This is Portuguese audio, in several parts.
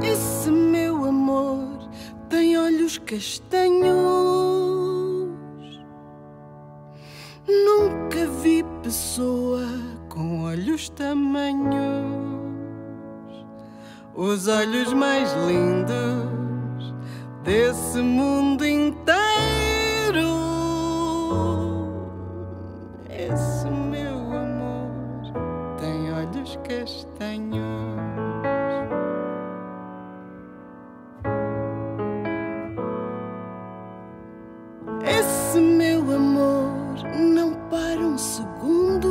Esse meu amor tem olhos castanhos. Nunca vi pessoa com olhos tamanhos. Os olhos mais lindos desse mundo inteiro. Esse meu amor tem olhos castanhos. Esse meu amor não para um segundo.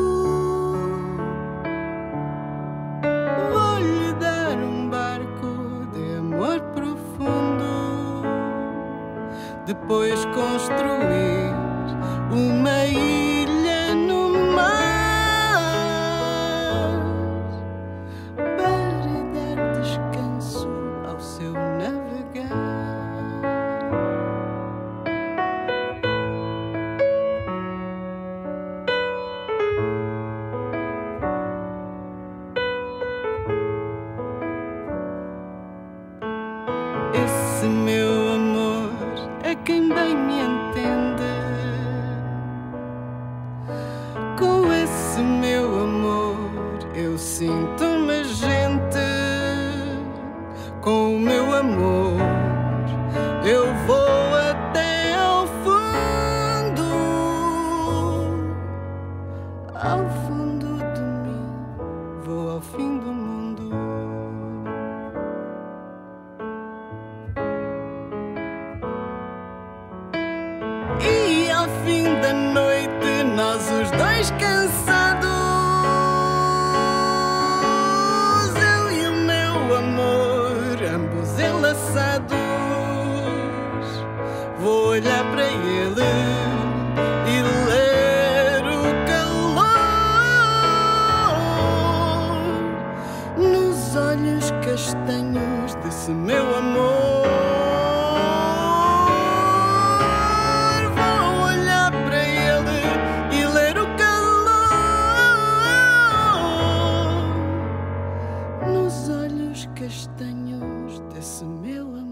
Vou-lhe dar um barco de amor profundo. Depois construir uma ilha amor eu vou até ao fundo. Ao fundo de mim vou ao fim do mundo. E ao fim da noite, nós os dois cansados, olhar para ele e ler o calor nos olhos castanhos desse meu amor. Vou olhar para ele e ler o calor nos olhos castanhos desse meu amor.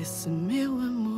esse meu amor.